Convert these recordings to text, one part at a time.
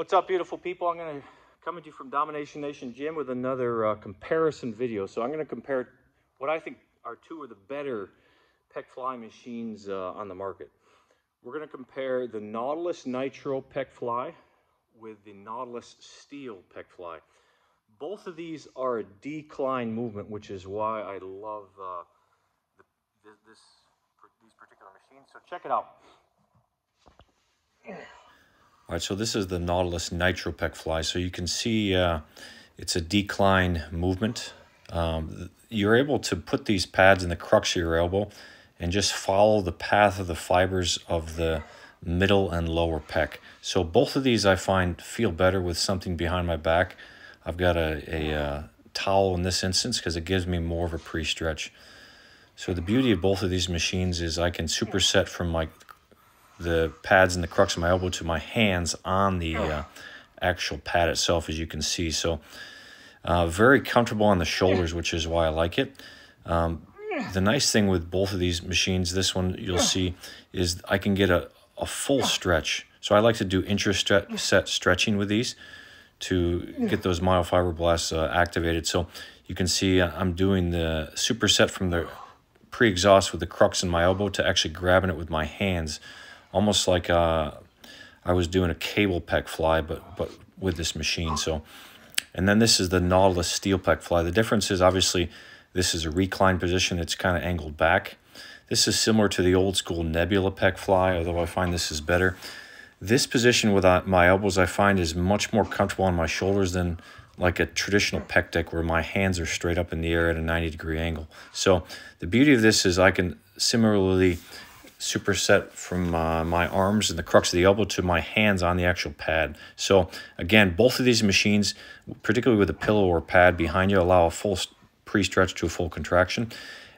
What's up, beautiful people? I'm going to come at you from Domination Nation Gym with another uh, comparison video. So I'm going to compare what I think are two of the better pec fly machines uh, on the market. We're going to compare the Nautilus Nitro pec fly with the Nautilus Steel pec fly. Both of these are a decline movement, which is why I love uh, the, this, these particular machines. So check it out. All right, so this is the Nautilus Nitro Pec Fly. So you can see uh, it's a decline movement. Um, you're able to put these pads in the crux of your elbow and just follow the path of the fibers of the middle and lower pec. So both of these I find feel better with something behind my back. I've got a, a, a uh, towel in this instance because it gives me more of a pre-stretch. So the beauty of both of these machines is I can superset from my the pads and the crux of my elbow to my hands on the uh, actual pad itself, as you can see. So uh, very comfortable on the shoulders, which is why I like it. Um, the nice thing with both of these machines, this one you'll see, is I can get a, a full stretch. So I like to do intra-set stretching with these to get those myofibroblasts uh, activated. So you can see uh, I'm doing the superset from the pre-exhaust with the crux in my elbow to actually grabbing it with my hands almost like uh, I was doing a cable pec fly, but but with this machine. So, and then this is the Nautilus steel pec fly. The difference is obviously this is a recline position. It's kind of angled back. This is similar to the old school Nebula pec fly, although I find this is better. This position with uh, my elbows I find is much more comfortable on my shoulders than like a traditional pec deck where my hands are straight up in the air at a 90 degree angle. So the beauty of this is I can similarly superset from uh, my arms and the crux of the elbow to my hands on the actual pad. So again, both of these machines, particularly with a pillow or pad behind you, allow a full pre-stretch to a full contraction.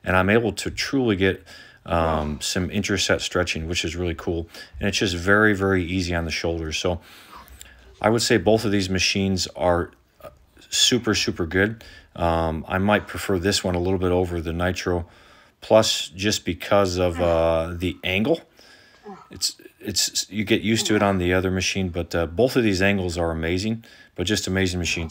And I'm able to truly get um, some intraset stretching, which is really cool. And it's just very, very easy on the shoulders. So I would say both of these machines are uh, super, super good. Um, I might prefer this one a little bit over the Nitro plus just because of uh, the angle. It's it's you get used to it on the other machine, but uh, both of these angles are amazing, but just amazing machines.